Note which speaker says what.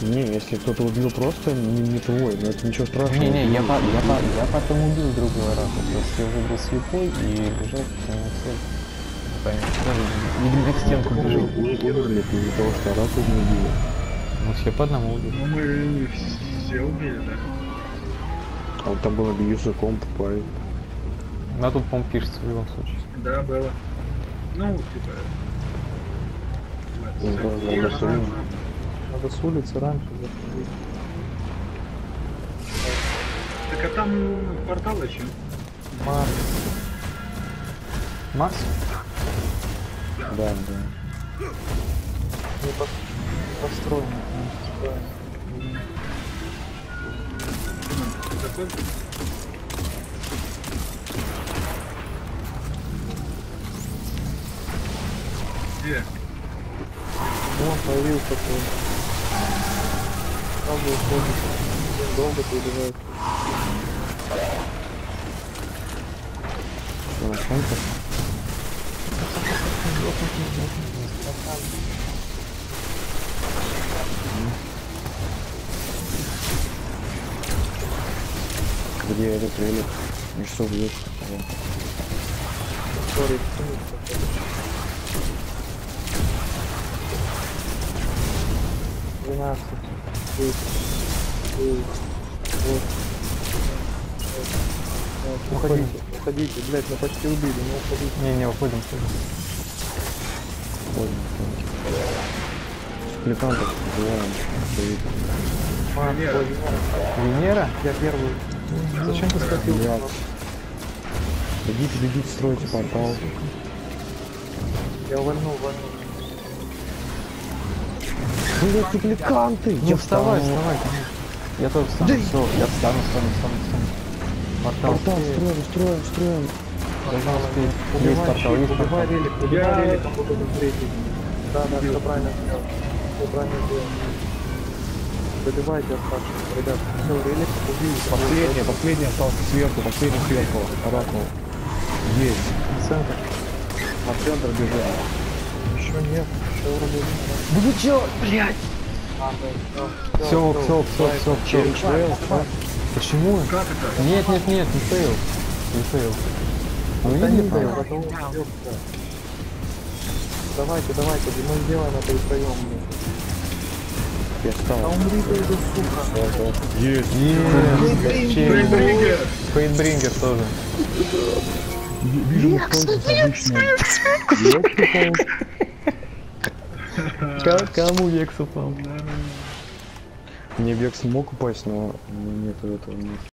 Speaker 1: Не, если кто-то убил просто не, не твой, но это ничего страшного.
Speaker 2: Не-не, я, по, я, по, я потом убил другого раза. Просто я уже был слепой и бежал по цель. Понятно. Даже, видимо, к стенку бежал.
Speaker 1: Мы умерли из-за того, что раз не убили.
Speaker 2: Ну все по одному убили.
Speaker 3: Ну мы все убили, да?
Speaker 1: А вот там было языком попали.
Speaker 2: На тут, по-моему, пишется в любом случае.
Speaker 3: Да, было. Ну, типа...
Speaker 1: Ну,
Speaker 4: Надо с улицы раньше заходить.
Speaker 3: Так а там портал еще.
Speaker 4: Марк,
Speaker 2: Макс?
Speaker 1: Да, да.
Speaker 4: не по- построено, не построено.
Speaker 3: Заходит. Где?
Speaker 4: Вон появился твой. Сразу уходит. Долго
Speaker 1: на чем-то? Где этот велик? И что будет?
Speaker 4: Сори. Двенадцать. Уходите, уходите, блять, мы почти убили, не уходите.
Speaker 2: Не-не, уходим. уходим.
Speaker 1: Ходим, ходим. Сплетантов убиваем. Стоит.
Speaker 4: Марк,
Speaker 3: Венера.
Speaker 4: Я первый. Зачем ты схватил?
Speaker 1: Блядь. Бегите, бегите, стройте портал.
Speaker 4: Я увольнул, увольнул.
Speaker 1: Блин, сплетанты!
Speaker 2: Ну вставай, вставай. Я тоже встану. Все, я встану, встану, встану, встану. Портал.
Speaker 1: Портал строим, строим, строим.
Speaker 2: Должна успеть. Есть портал, есть
Speaker 4: Убивай
Speaker 2: портал.
Speaker 4: релик, убивай
Speaker 3: Я-
Speaker 4: релик, а потом третий. Да, да, все правильно сделал. Все правильно сделал. Добивайте оставшихся, ребят. Все, релик убили.
Speaker 1: Последний, последний остался сверху, последний сверху. Оракул. Есть.
Speaker 4: Центр.
Speaker 1: На центр бежал.
Speaker 4: Еще нет. Еще вроде нет.
Speaker 2: Да вы чё, блядь?
Speaker 4: А, да,
Speaker 2: Все, все, все, все, все.
Speaker 1: fail, да?
Speaker 2: Почему?
Speaker 3: Как это?
Speaker 2: Нет, нет, нет, не фейл. Не fail. Ну
Speaker 4: Да
Speaker 2: не
Speaker 4: не fail. Давайте, давайте, мы сделаем это и втроем.
Speaker 1: Я
Speaker 4: Да
Speaker 1: встал.
Speaker 4: умри ты, иди, сука.
Speaker 1: Есть.
Speaker 2: Есть.
Speaker 3: Фейбрингер!
Speaker 2: Фейтбрингер тоже.
Speaker 1: Вижу, что обычно.
Speaker 2: Кому векс упал?
Speaker 1: Мне Векс мог упасть, но нет этого.